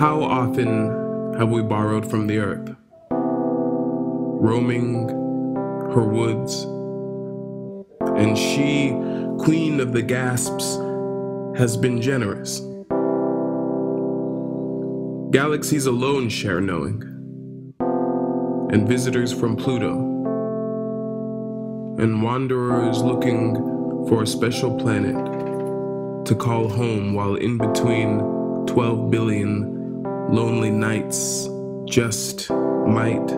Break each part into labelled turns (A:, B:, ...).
A: How often have we borrowed from the earth? Roaming her woods, and she, queen of the gasps, has been generous. Galaxies alone share knowing, and visitors from Pluto, and wanderers looking for a special planet to call home while in between 12 billion lonely nights just might.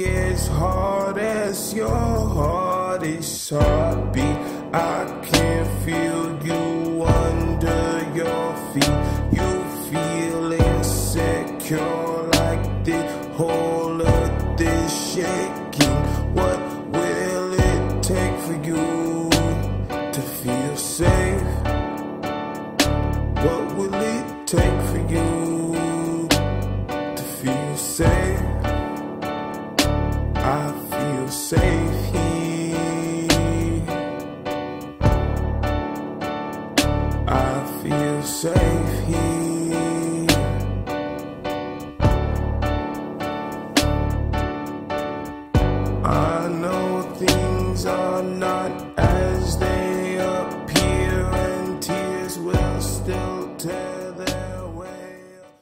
B: As hard as your heart is heartbeat, I can feel you under your feet. You feel insecure like the whole earth is shaking. What will it take for you to feel safe? What will it take for you to feel safe? I feel safe here. I feel safe here. still tear them.